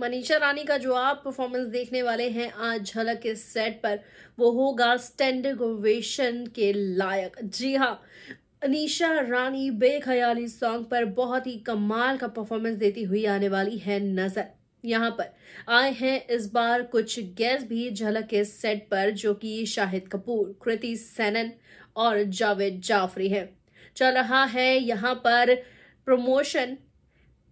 मनीषा रानी का जो आप परफॉर्मेंस देखने वाले हैं आज झलक के सेट पर, वो होगा ओवेशन के लायक। जी हाँ अनीशा रानी बेख्याली सॉन्ग पर बहुत ही कमाल का परफॉर्मेंस देती हुई आने वाली है नज़र। यहाँ पर आए हैं इस बार कुछ गेस्ट भी झलक के सेट पर, जो कि शाहिद कपूर, कृति सेनन और जावेद जाफरी हैं। चल रहा है यहाँ पर प्रमोशन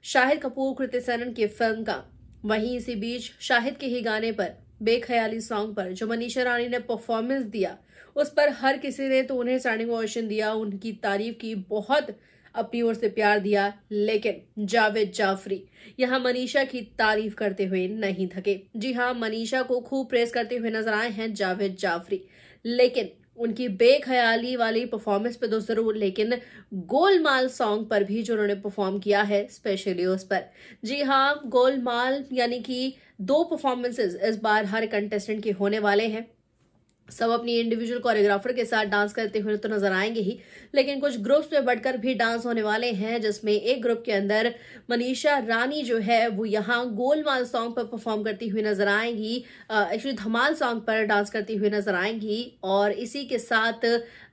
शाहिद कपूर, कृति सेनन की फ़िल्म का। वहीं इसी बीच शाहिद के ही गाने पर बेख्याली सॉन्ग पर जो मनीषा रानी ने परफॉर्मेंस दिया, उस पर हर किसी ने तो उन्हें स्टैंडिंग ओवेशन दिया, उनकी तारीफ़ की, बहुत अपनी ओर से प्यार दिया, लेकिन जावेद जाफरी यहाँ मनीषा की तारीफ़ करते हुए नहीं थके। जी हाँ मनीषा को खूब प्रेस करते हुए नज़र आए हैं जावेद जाफरी, लेकिन उनकी बेख्याली वाली परफॉर्मेंस पे तो ज़रूर, लेकिन गोलमाल सॉन्ग पर भी जो उन्होंने परफॉर्म किया है स्पेशली उस पर। जी हाँ गोलमाल यानी कि दो परफॉर्मेंसेस इस बार हर कंटेस्टेंट के होने वाले हैं। सब अपनी इंडिविजुअल कोरियोग्राफर के साथ डांस करते हुए तो नज़र आएँगे ही लेकिन कुछ ग्रुप्स में बढ़कर भी डांस होने वाले हैं जिसमें एक ग्रुप के अंदर मनीषा रानी जो है वो यहाँ गोलमाल सॉन्ग पर परफॉर्म करती हुई नज़र आएँगी एक्चुअली धमाल सॉन्ग पर डांस करती हुई नज़र आएँगी और इसी के साथ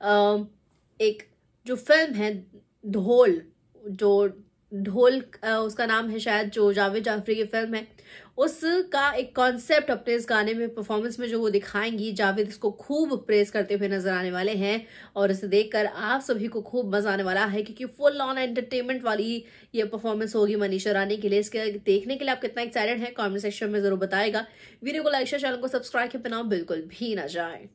आ, एक जो फ़िल्म है ढोल जो ढोल उसका नाम है शायद जो जावेद जाफरी की फ़िल्म है, उसका एक कॉन्सेप्ट अपने इस गाने में परफॉर्मेंस में जो वो दिखाएँगी, जावेद इसको खूब प्रेस करते हुए नज़र आने वाले हैं और इसे देखकर आप सभी को खूब मज़ा आने वाला है क्योंकि फुल ऑन एंटरटेनमेंट वाली ये परफॉर्मेंस होगी मनीषा रानी के लिए। इसके देखने के लिए आप कितना एक्साइटेड है कॉमेंट सेक्शन में ज़रूर बताएगा। वीडियो को लाइक शेयर चैनल को सब्सक्राइब के बिना बिल्कुल भी ना जाए।